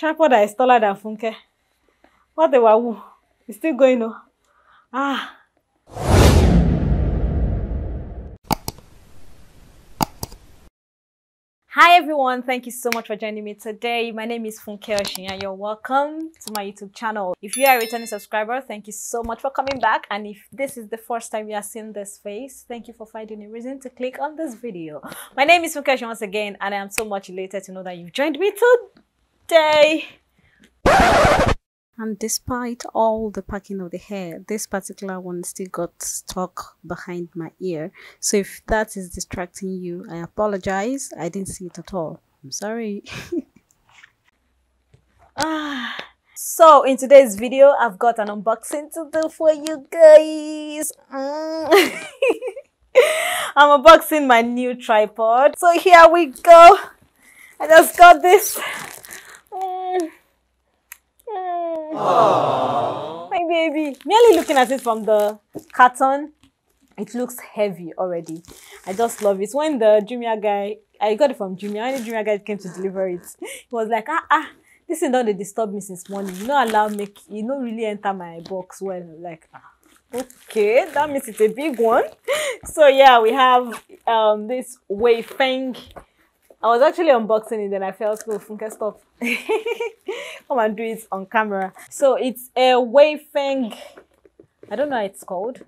Tripod that is taller than Funke. What the wahoo? It's still going on. Ah. Hi everyone, thank you so much for joining me today. My name is Funke Oshinya. You're welcome to my YouTube channel. If you are a returning subscriber, thank you so much for coming back. And if this is the first time you are seeing this face, thank you for finding a reason to click on this video. My name is Funke Oshinya once again, and I am so much elated to know that you've joined me today. And despite all the packing of the hair, this particular one still got stuck behind my ear. So if that is distracting you, I apologize. I didn't see it at all. I'm sorry. ah. So in today's video, I've got an unboxing to do for you guys. Mm. I'm unboxing my new tripod. So here we go. I just got this. Mm. My baby. Merely looking at it from the carton, it looks heavy already. I just love it. When the Jumia guy, I got it from Jumia, when the Jumia guy came to deliver it, he was like, ah, ah, this is not they disturb me since morning. You not allow me, you not really enter my box well. Like, okay, that means it's a big one. So yeah, we have um this Weifeng I was actually unboxing it, then I felt, oh, Funke, stop. Come and do it on camera. So it's a Weifeng, I don't know how it's called,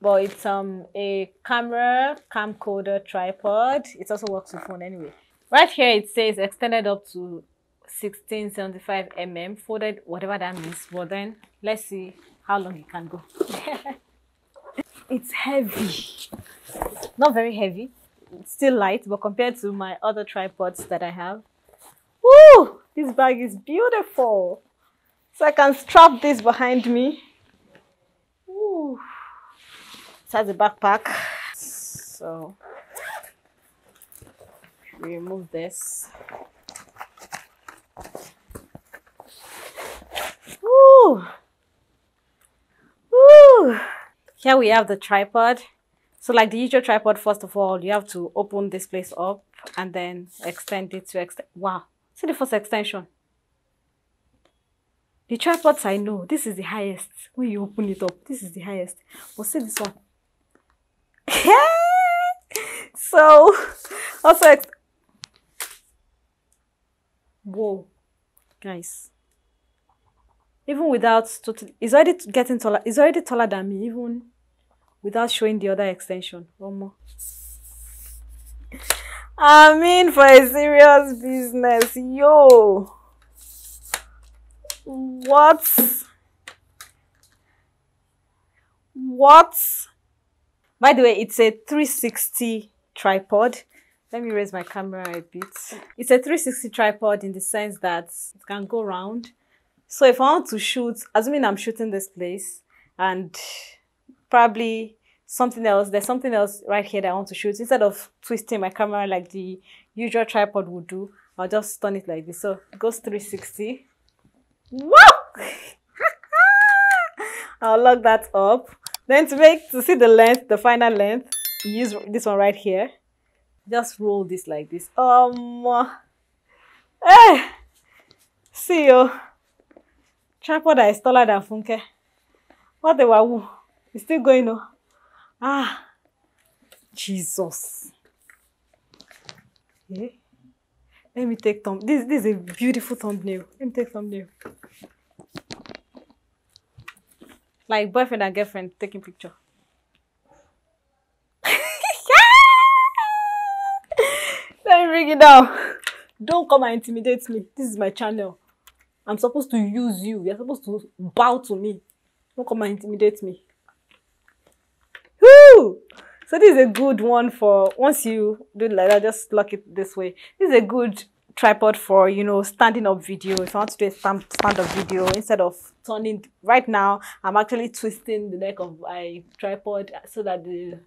but it's um a camera camcorder tripod. It also works with phone anyway. Right here it says extended up to 1675 mm, folded, whatever that means. But then let's see how long it can go. it's heavy, not very heavy still light, but compared to my other tripods that I have, woo, this bag is beautiful. So I can strap this behind me. Woo. It has a backpack. So remove this. Woo. Woo. Here we have the tripod. So like the usual tripod, first of all, you have to open this place up and then extend it to extend. Wow. See the first extension. The tripods I know, this is the highest. When you open it up, this is the highest. But see this one. so, also, whoa, guys. Even without, it's already getting taller. It's already taller than me, even without showing the other extension. One more. I'm in for a serious business. Yo. What? What? By the way, it's a 360 tripod. Let me raise my camera a bit. It's a 360 tripod in the sense that it can go round. So if I want to shoot, assuming I'm shooting this place and probably something else. There's something else right here that I want to shoot. Instead of twisting my camera like the usual tripod would do, I'll just turn it like this. So it goes 360. Whoa! I'll lock that up. Then to make, to see the length, the final length, use this one right here. Just roll this like this. Um, eh, see you. Tripod that is taller than Funke. What the wahoo? It's still going on. Ah, Jesus. Eh? Let me take thumb. This, this is a beautiful thumbnail. Let me take thumbnail. Like boyfriend and girlfriend taking picture. Let me bring it down. Don't come and intimidate me. This is my channel. I'm supposed to use you. You're supposed to bow to me. Don't come and intimidate me. Woo! So this is a good one for once you do it like that, just lock it this way. This is a good tripod for you know standing up video if I want to do a stand, stand up video instead of turning right now I'm actually twisting the neck of my tripod so that the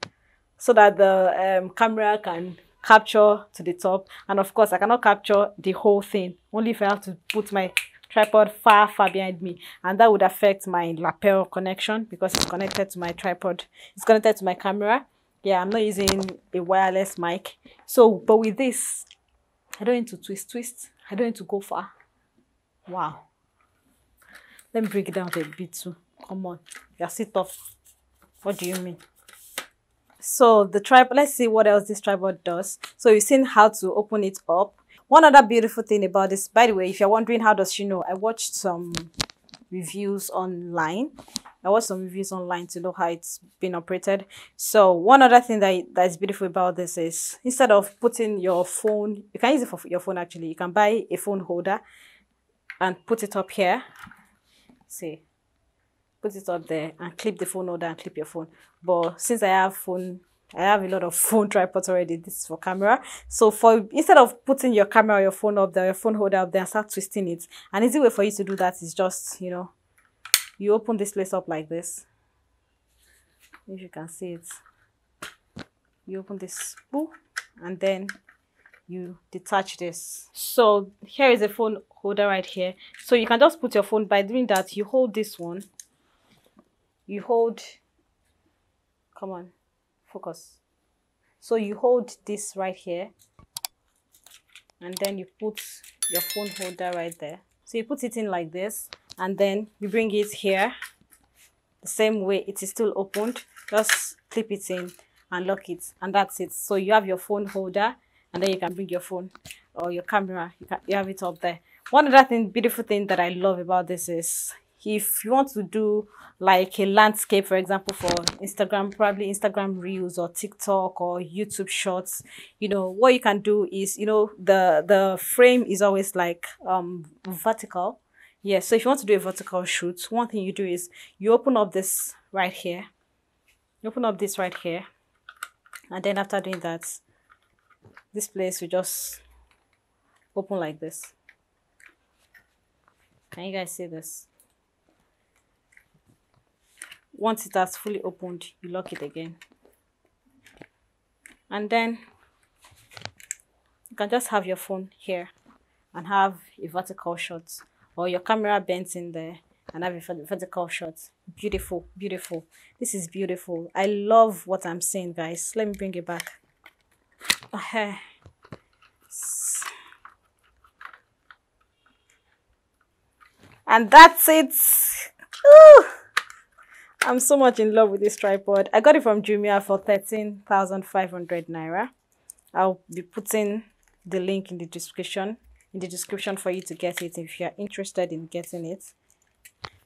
so that the um, camera can capture to the top and of course I cannot capture the whole thing only if I have to put my tripod far far behind me and that would affect my lapel connection because it's connected to my tripod it's connected to my camera yeah i'm not using a wireless mic so but with this i don't need to twist twist I don't need to go far. Wow. Let me break it down a bit too. Come on. You're sit off. What do you mean? So the tripod, let's see what else this tripod does. So you've seen how to open it up. One other beautiful thing about this, by the way, if you're wondering how does she know, I watched some reviews online. I watched some reviews online to know how it's been operated. So one other thing that that is beautiful about this is instead of putting your phone, you can use it for your phone actually. You can buy a phone holder and put it up here. See, put it up there and clip the phone holder and clip your phone. But since I have phone I have a lot of phone tripods already. This is for camera. So for instead of putting your camera or your phone up there, your phone holder up there and start twisting it, an easy way for you to do that is just, you know, you open this place up like this. If you can see it. You open this and then you detach this. So here is a phone holder right here. So you can just put your phone by doing that. You hold this one. You hold, come on, focus. So you hold this right here and then you put your phone holder right there. So you put it in like this and then you bring it here the same way it is still opened. Just clip it in and lock it and that's it. So you have your phone holder and then you can bring your phone or your camera. You, can, you have it up there. One other thing beautiful thing that i love about this is if you want to do like a landscape for example for instagram probably instagram reels or tiktok or youtube shorts you know what you can do is you know the the frame is always like um vertical. Yeah so if you want to do a vertical shoot one thing you do is you open up this right here. You open up this right here. And then after doing that this place will just open like this. Can you guys see this once it has fully opened you lock it again. And then you can just have your phone here and have a vertical shot or your camera bent in there and have a vertical shot. Beautiful beautiful. This is beautiful. I love what i'm seeing guys. Let me bring it back. And that's it. Ooh. I'm so much in love with this tripod. I got it from Jumia for 13,500 Naira. I'll be putting the link in the description in the description for you to get it if you're interested in getting it.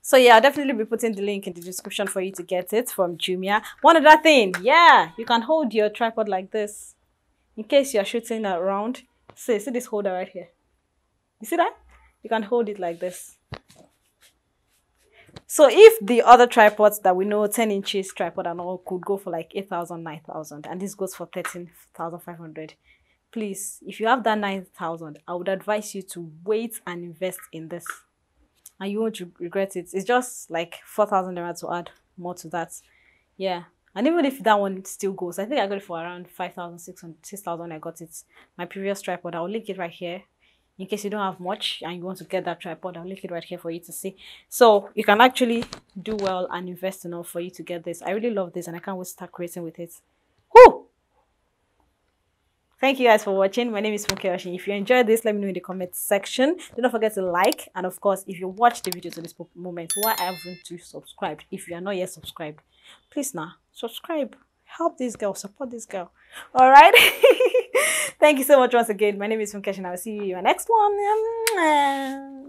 So yeah, I'll definitely be putting the link in the description for you to get it from Jumia. One other thing, yeah, you can hold your tripod like this in case you're shooting around. See, see this holder right here. You see that? You can hold it like this. So if the other tripods that we know, 10 inches tripod and all, could go for like 8,000, 9,000, and this goes for 13,500, please, if you have that 9,000, I would advise you to wait and invest in this. And you won't regret it. It's just like 4,000 naira to add more to that. Yeah. And even if that one still goes, I think I got it for around 5,600, 6,000 I got it. My previous tripod, I'll link it right here in case you don't have much and you want to get that tripod i'll link it right here for you to see so you can actually do well and invest enough for you to get this i really love this and i can't wait to start creating with it Whoo! Thank you guys for watching. My name is Funke Oshin. If you enjoyed this, let me know in the comment section. Do not forget to like. And of course, if you watch the video to this moment, why haven't you subscribed? If you are not yet subscribed, please now subscribe. Help this girl. Support this girl. All right. Thank you so much once again. My name is Funkesh and I'll see you in my next one.